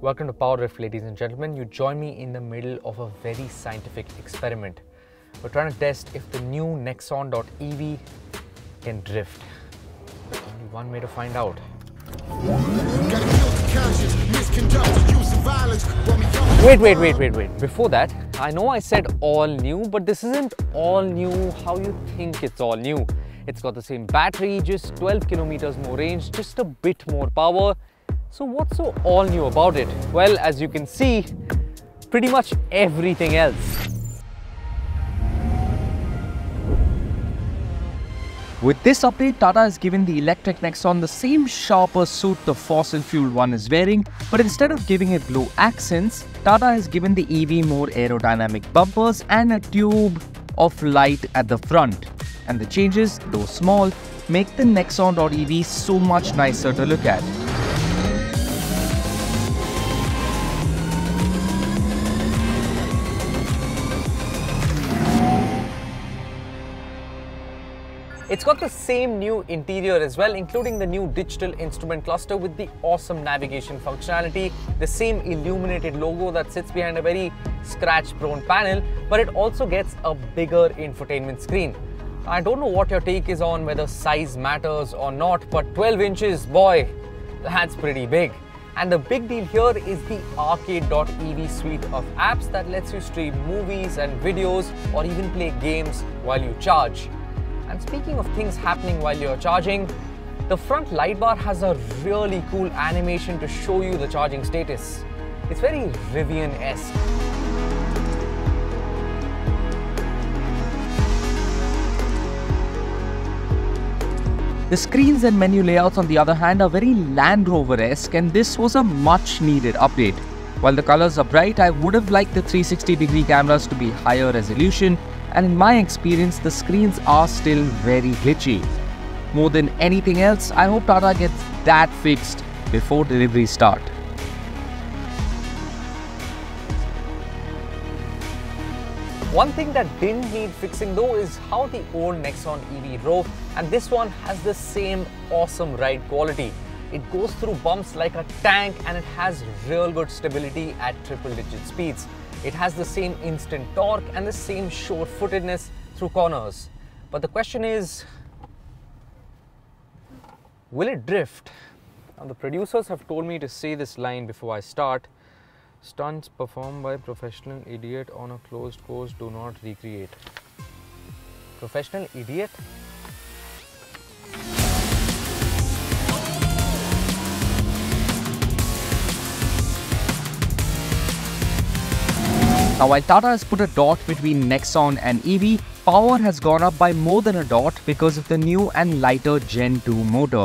Welcome to Power Drift, ladies and gentlemen. You join me in the middle of a very scientific experiment. We're trying to test if the new Nexon.ev can drift. Only one way to find out. Wait, wait, wait, wait, wait. Before that, I know I said all new, but this isn't all new how you think it's all new. It's got the same battery, just 12 kilometers more range, just a bit more power. So what's so all new about it? Well, as you can see, pretty much everything else. With this update, Tata has given the electric Nexon the same sharper suit the fossil fuel one is wearing, but instead of giving it blue accents, Tata has given the EV more aerodynamic bumpers and a tube of light at the front. And the changes, though small, make the Nexon.ev so much nicer to look at. It's got the same new interior as well, including the new digital instrument cluster with the awesome navigation functionality, the same illuminated logo that sits behind a very scratch-prone panel, but it also gets a bigger infotainment screen. I don't know what your take is on whether size matters or not, but 12 inches, boy, that's pretty big. And the big deal here is the Arcade.ev suite of apps that lets you stream movies and videos or even play games while you charge. And speaking of things happening while you're charging, the front light bar has a really cool animation to show you the charging status. It's very Rivian-esque. The screens and menu layouts on the other hand are very Land Rover-esque and this was a much needed update. While the colors are bright, I would have liked the 360 degree cameras to be higher resolution and in my experience the screens are still very glitchy. More than anything else, I hope Tata gets that fixed before delivery start. One thing that didn't need fixing though is how the old Nexon EV drove and this one has the same awesome ride quality. It goes through bumps like a tank and it has real good stability at triple digit speeds. It has the same instant torque and the same sure-footedness through corners. But the question is, will it drift? Now the producers have told me to say this line before I start. Stunts performed by professional idiot on a closed course do not recreate. Professional idiot? Now while Tata has put a dot between Nexon and EV, power has gone up by more than a dot because of the new and lighter Gen 2 motor.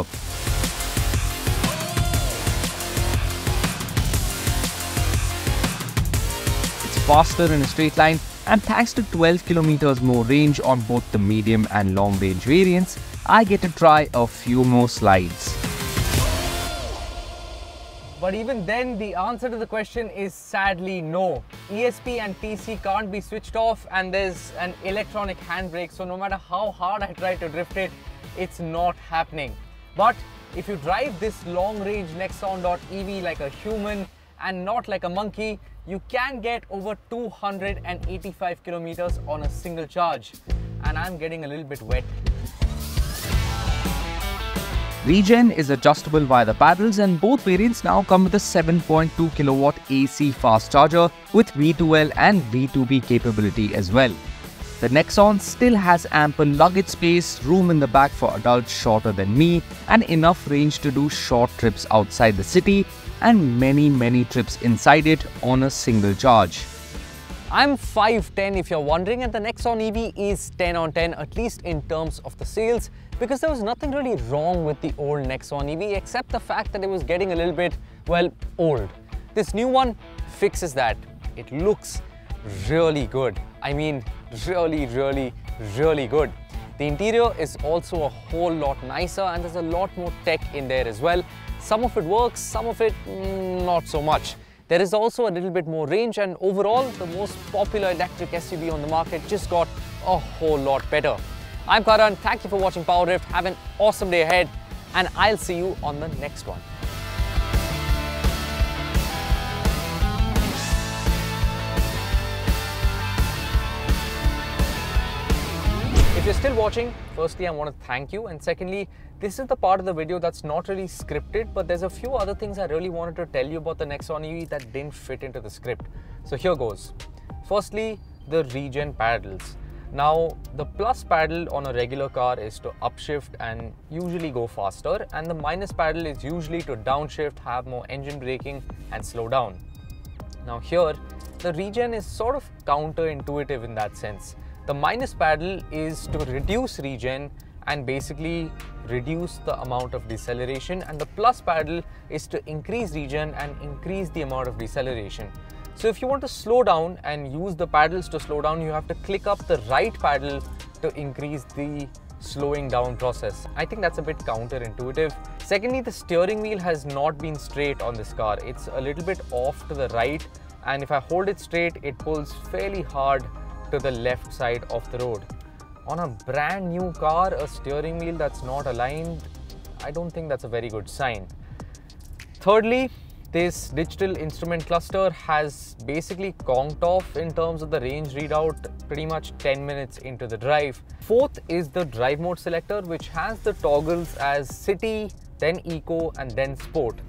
It's faster in a straight line and thanks to 12 kilometers more range on both the medium and long range variants, I get to try a few more slides. But even then, the answer to the question is sadly no. ESP and TC can't be switched off and there's an electronic handbrake, so no matter how hard I try to drift it, it's not happening. But if you drive this long-range Nexon.ev like a human and not like a monkey, you can get over 285 kilometers on a single charge. And I'm getting a little bit wet. Regen is adjustable via the paddles and both variants now come with a 7.2 kilowatt AC fast charger with V2L and V2V capability as well. The Nexon still has ample luggage space, room in the back for adults shorter than me and enough range to do short trips outside the city and many many trips inside it on a single charge. I'm 5'10 if you're wondering and the Nexon EV is 10 on 10 at least in terms of the sales because there was nothing really wrong with the old Nexon EV except the fact that it was getting a little bit, well, old. This new one fixes that. It looks really good. I mean, really, really, really good. The interior is also a whole lot nicer and there's a lot more tech in there as well. Some of it works, some of it mm, not so much. There is also a little bit more range and overall the most popular electric SUV on the market just got a whole lot better. I'm Karan, thank you for watching Power Drift, have an awesome day ahead and I'll see you on the next one. Still watching, firstly, I want to thank you. And secondly, this is the part of the video that's not really scripted, but there's a few other things I really wanted to tell you about the Nexon EV that didn't fit into the script. So here goes. Firstly, the regen paddles. Now, the plus paddle on a regular car is to upshift and usually go faster, and the minus paddle is usually to downshift, have more engine braking, and slow down. Now, here, the regen is sort of counterintuitive in that sense. The minus paddle is to reduce regen and basically reduce the amount of deceleration, and the plus paddle is to increase regen and increase the amount of deceleration. So if you want to slow down and use the paddles to slow down, you have to click up the right paddle to increase the slowing down process. I think that's a bit counterintuitive. Secondly, the steering wheel has not been straight on this car. It's a little bit off to the right and if I hold it straight, it pulls fairly hard to the left side of the road. On a brand new car, a steering wheel that's not aligned, I don't think that's a very good sign. Thirdly, this digital instrument cluster has basically conked off in terms of the range readout pretty much 10 minutes into the drive. Fourth is the drive mode selector which has the toggles as city, then eco and then sport.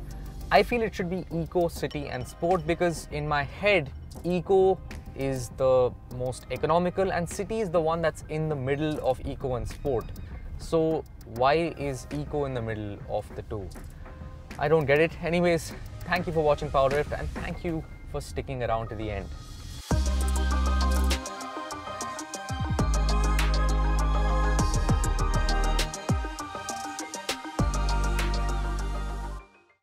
I feel it should be eco, city and sport because in my head eco is the most economical and city is the one that's in the middle of eco and sport. So why is eco in the middle of the two? I don't get it. Anyways, thank you for watching Power Drift and thank you for sticking around to the end.